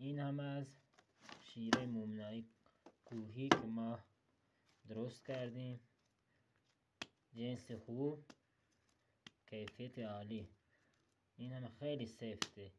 این هم از شیره مومنای کوهی که ما درست کردیم. جنس خوب کیفیت عالی. این هم خیلی سفته